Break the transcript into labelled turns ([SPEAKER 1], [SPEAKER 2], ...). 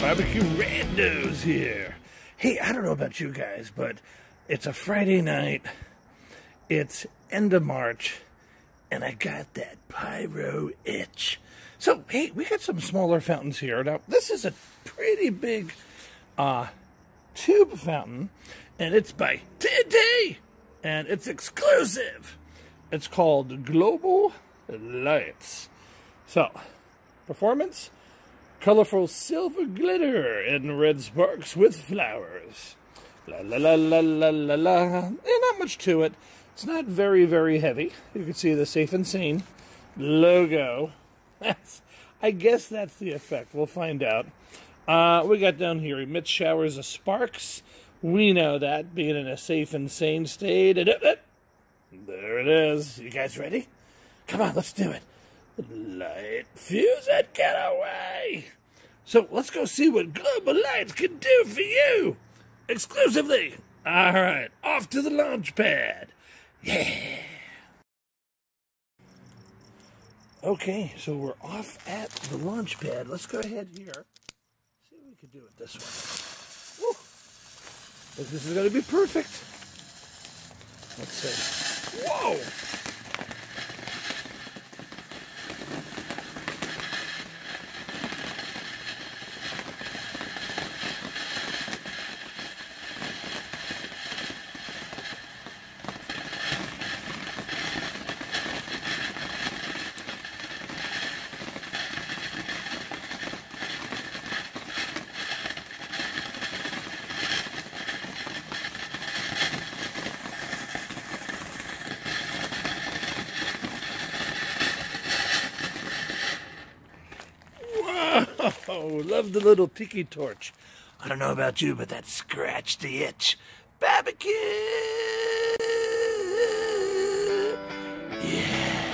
[SPEAKER 1] Barbecue Rando here. Hey, I don't know about you guys, but it's a Friday night. It's end of March, and I got that pyro itch. So, hey, we got some smaller fountains here. Now, this is a pretty big uh, tube fountain, and it's by TNT, and it's exclusive. It's called Global Lights. So, performance colorful silver glitter and red sparks with flowers. La la la la la la la. And not much to it. It's not very, very heavy. You can see the Safe and Sane logo. That's, I guess that's the effect. We'll find out. Uh, we got down here emits showers of sparks. We know that being in a safe and sane state. And it, it, there it is. You guys ready? Come on, let's do it. Light fuse and get away. So let's go see what Global Lights can do for you exclusively. All right, off to the launch pad. Yeah. Okay, so we're off at the launch pad. Let's go ahead here. We can do it this one. Woo. This is going to be perfect. Let's see. Oh, love the little tiki torch. I don't know about you, but that scratched the itch. Barbecue! Yeah.